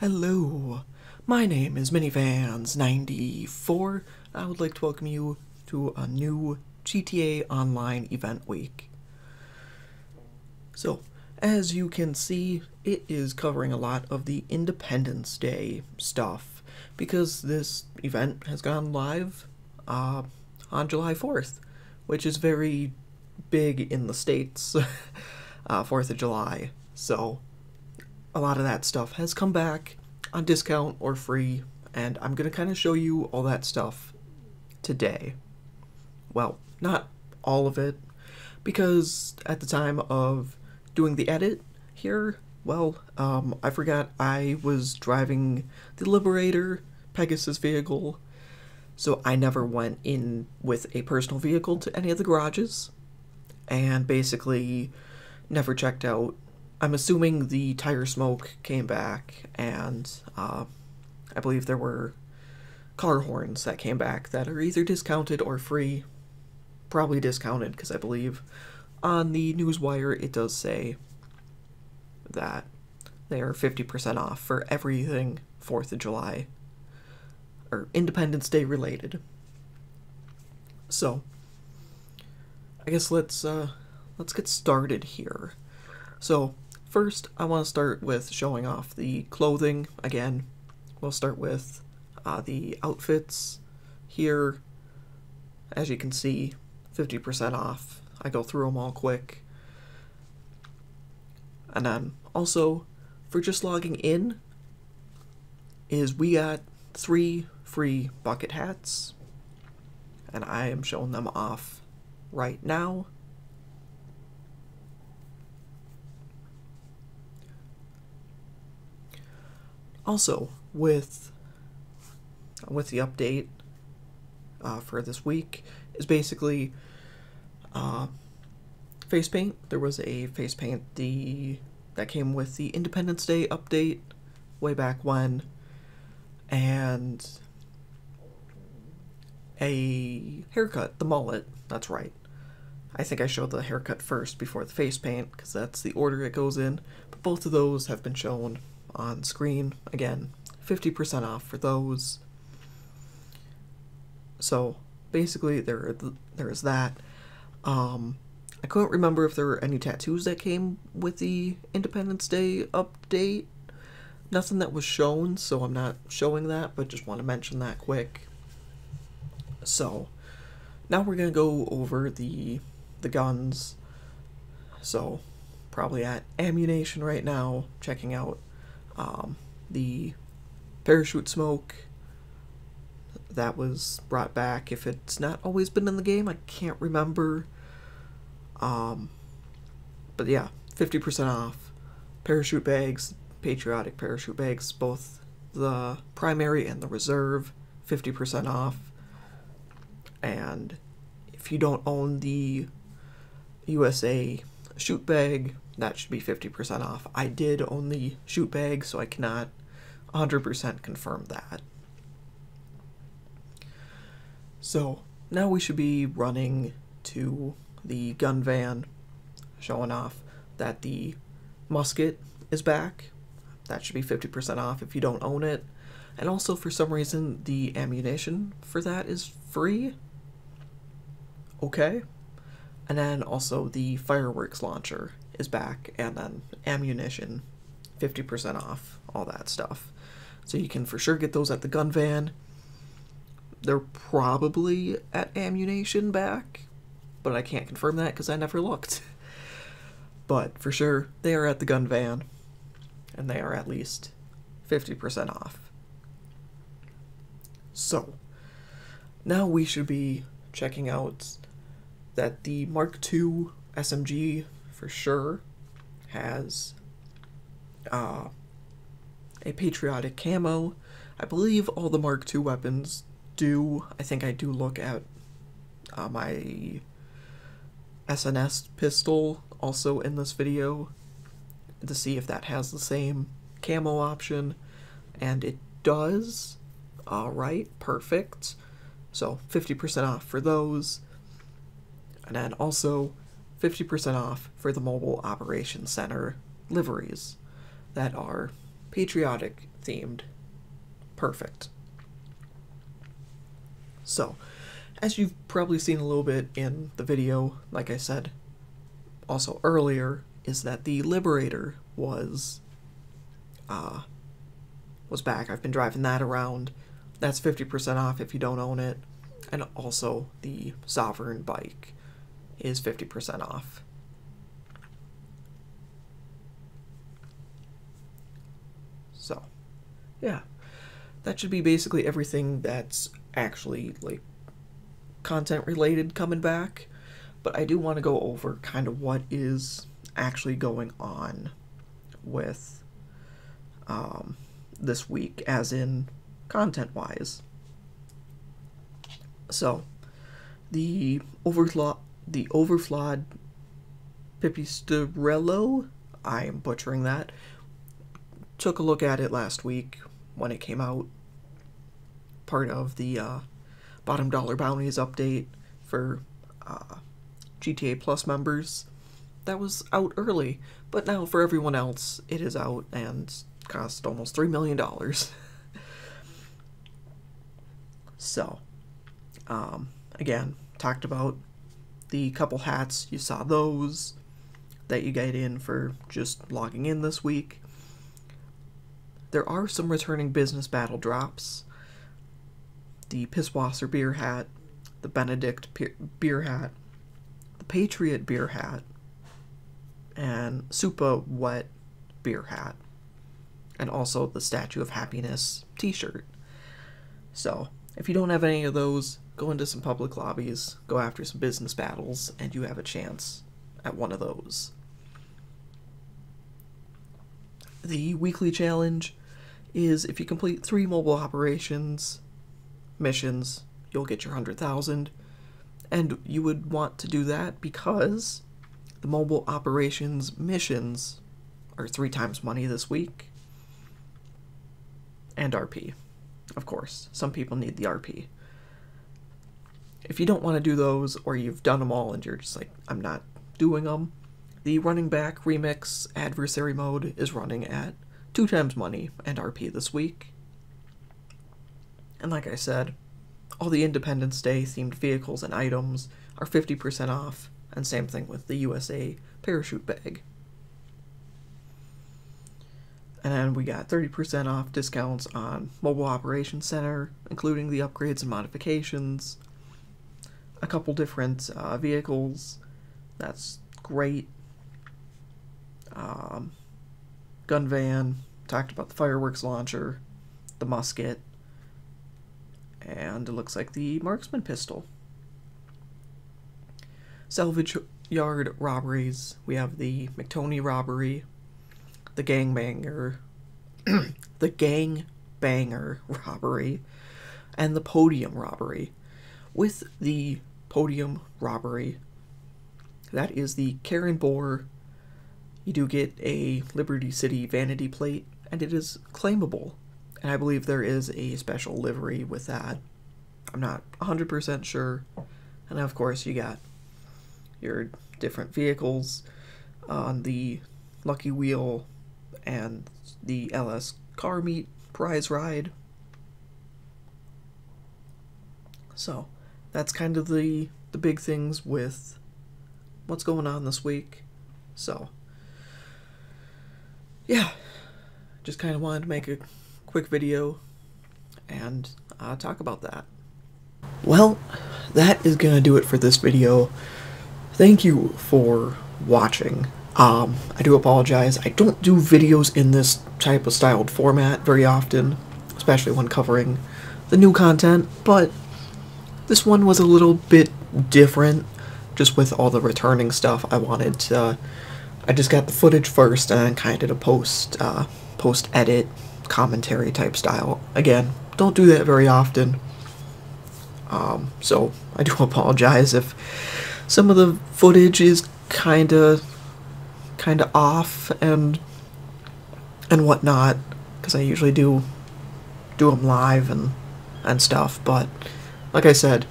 Hello, my name is Minivanz94. I would like to welcome you to a new GTA Online event week. So, as you can see, it is covering a lot of the Independence Day stuff because this event has gone live uh, on July 4th, which is very big in the States, uh, 4th of July. So, a lot of that stuff has come back on discount or free, and I'm going to kind of show you all that stuff today. Well, not all of it, because at the time of doing the edit here, well, um, I forgot I was driving the Liberator Pegasus vehicle, so I never went in with a personal vehicle to any of the garages, and basically never checked out I'm assuming the tire smoke came back, and uh, I believe there were car horns that came back that are either discounted or free. Probably discounted, because I believe on the Newswire it does say that they are 50% off for everything 4th of July or Independence Day related. So, I guess let's uh, let's get started here. So, First, I want to start with showing off the clothing. Again, we'll start with uh, the outfits here. As you can see, 50% off. I go through them all quick. And then also, for just logging in, is we got three free bucket hats. And I am showing them off right now. Also, with with the update uh, for this week is basically uh, face paint. There was a face paint the that came with the Independence Day update way back when, and a haircut, the mullet. That's right. I think I showed the haircut first before the face paint because that's the order it goes in. But both of those have been shown on screen. Again, 50% off for those. So basically, there there is that. Um, I couldn't remember if there were any tattoos that came with the Independence Day update. Nothing that was shown, so I'm not showing that, but just want to mention that quick. So, now we're gonna go over the the guns. So, probably at ammunition right now, checking out um, the parachute smoke that was brought back. If it's not always been in the game, I can't remember. Um, but yeah, 50% off. Parachute bags, patriotic parachute bags, both the primary and the reserve, 50% off. And if you don't own the USA shoot bag, that should be 50% off. I did own the shoot bag, so I cannot 100% confirm that. So now we should be running to the gun van, showing off that the musket is back. That should be 50% off if you don't own it. And also, for some reason, the ammunition for that is free. Okay. And then also the fireworks launcher is back, and then ammunition, 50% off, all that stuff. So you can for sure get those at the gun van. They're probably at ammunition back, but I can't confirm that because I never looked. but for sure, they are at the gun van, and they are at least 50% off. So, now we should be checking out that the Mark II SMG for sure has uh, a patriotic camo. I believe all the Mark II weapons do. I think I do look at uh, my SNS pistol also in this video to see if that has the same camo option, and it does. Alright, perfect. So 50% off for those. And then also 50% off for the Mobile Operations Center liveries that are patriotic themed. Perfect. So, as you've probably seen a little bit in the video, like I said also earlier, is that the Liberator was uh was back. I've been driving that around. That's 50% off if you don't own it. And also the Sovereign bike is 50% off. So, yeah. That should be basically everything that's actually like content related coming back. But I do want to go over kind of what is actually going on with um, this week, as in content wise. So, the overflow, the Overflod Pipistrello, I am butchering that, took a look at it last week when it came out. Part of the uh, bottom dollar bounties update for uh, GTA Plus members. That was out early, but now for everyone else, it is out and cost almost $3 million. so, um, again, talked about the couple hats. You saw those that you get in for just logging in this week. There are some returning business battle drops. The Pisswasser beer hat, the Benedict beer hat, the Patriot beer hat, and Supa Wet beer hat and also the Statue of Happiness t shirt. So, if you don't have any of those, go into some public lobbies, go after some business battles, and you have a chance at one of those. The weekly challenge is if you complete three mobile operations missions, you'll get your 100,000. And you would want to do that because the mobile operations missions are three times money this week and RP. Of course, some people need the RP. If you don't want to do those, or you've done them all and you're just like, I'm not doing them, the running back remix adversary mode is running at two times money and RP this week. And like I said, all the Independence Day themed vehicles and items are 50% off, and same thing with the USA parachute bag. And then we got 30% off discounts on Mobile Operations Center, including the upgrades and modifications. A couple different uh, vehicles. That's great. Um, gun van. Talked about the fireworks launcher, the musket, and it looks like the marksman pistol. Salvage yard robberies. We have the McTony robbery, the gangbanger, the gang banger robbery, and the podium robbery. With the podium robbery, that is the Karin Boor. You do get a Liberty City vanity plate, and it is claimable. And I believe there is a special livery with that. I'm not 100% sure. And of course, you got your different vehicles on the Lucky Wheel and the LS Car Meet prize ride. So, that's kind of the the big things with what's going on this week. So, yeah, just kind of wanted to make a quick video and uh, talk about that. Well, that is gonna do it for this video. Thank you for watching. Um, I do apologize. I don't do videos in this type of styled format very often, especially when covering the new content, but this one was a little bit different, just with all the returning stuff. I wanted to, I just got the footage first and kind of a post, uh, post edit commentary type style. Again, don't do that very often. Um, so I do apologize if some of the footage is kind of kind of off and and whatnot because I usually do do them live and and stuff. But like I said,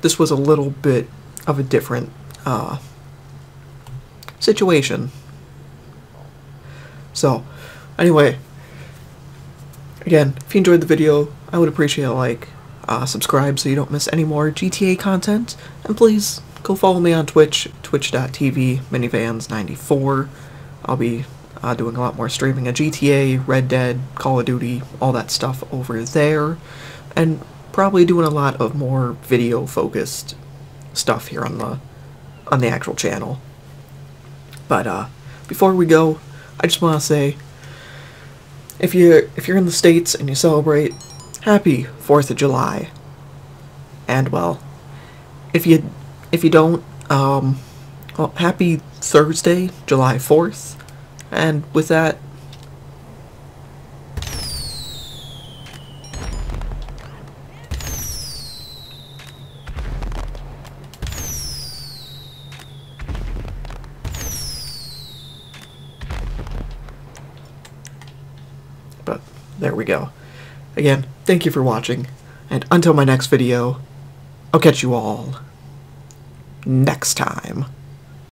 this was a little bit of a different uh, situation. So, anyway, again, if you enjoyed the video, I would appreciate a like, uh, subscribe so you don't miss any more GTA content, and please go follow me on Twitch, twitch.tv minivanz94. I'll be uh, doing a lot more streaming of GTA, Red Dead, Call of Duty, all that stuff over there, and probably doing a lot of more video focused stuff here on the on the actual channel. But uh, before we go, I just want to say if you if you're in the states and you celebrate, happy Fourth of July. And well, if you if you don't, um, well, happy Thursday, July Fourth. And with that, we go. Again, thank you for watching, and until my next video, I'll catch you all next time.